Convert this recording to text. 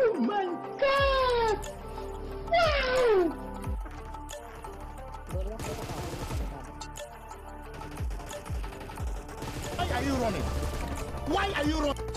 Oh my god! Wow! Why are you running? Why are you running?